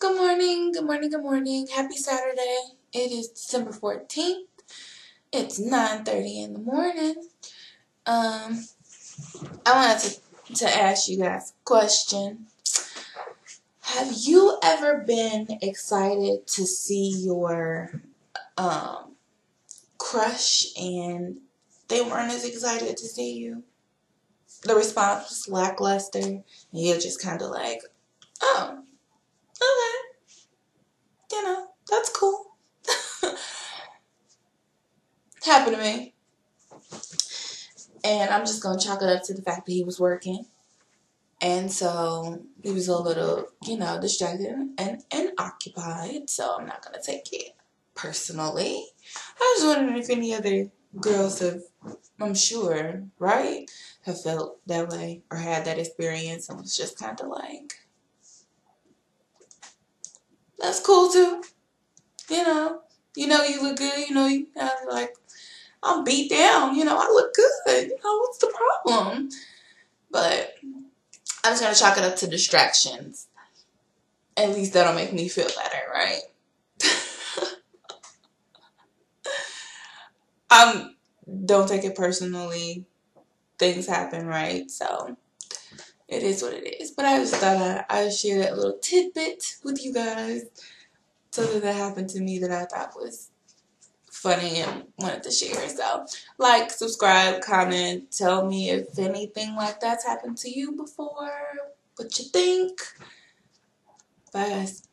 Good morning, good morning, good morning. Happy Saturday. It is December 14th. It's 9.30 in the morning. Um, I wanted to, to ask you guys a question. Have you ever been excited to see your um, crush and they weren't as excited to see you? The response was lackluster and you're just kind of like, oh, okay. You know, that's cool. Happened to me. And I'm just to chalk it up to the fact that he was working. And so he was a little, you know, distracted and, and occupied. So I'm not to take it personally. I was wondering if any other girls have, I'm sure, right, have felt that way or had that experience and was just kind of like, that's cool too. You know, you know you look good. You know you have like, I'm beat down. You know I look good. You know what's the problem? But I'm just gonna chalk it up to distractions. At least that'll make me feel better, right? um, don't take it personally. Things happen, right? So it is what it is. But I just thought I, I'd share that little tidbit with you guys. Something that happened to me that I thought was funny and wanted to share. So, like, subscribe, comment, tell me if anything like that's happened to you before, what you think. Bye, guys.